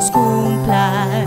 Deus cumpra.